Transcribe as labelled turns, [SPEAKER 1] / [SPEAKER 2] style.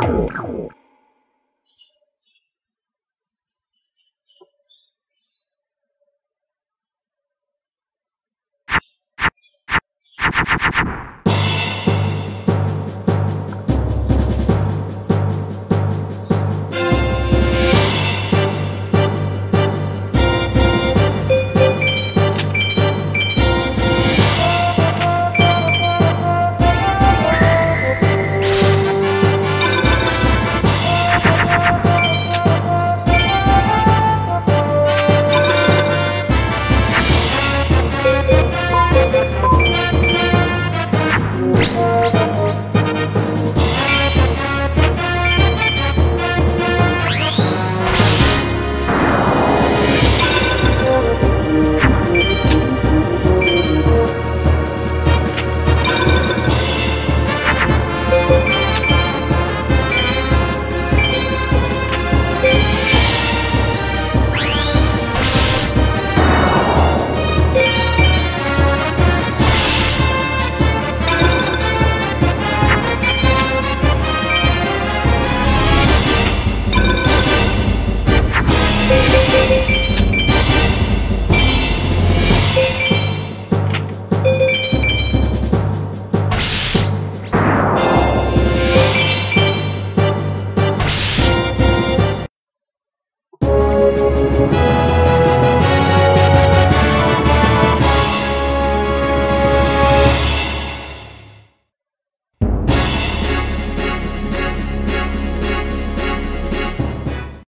[SPEAKER 1] cool, cool.
[SPEAKER 2] Thank you.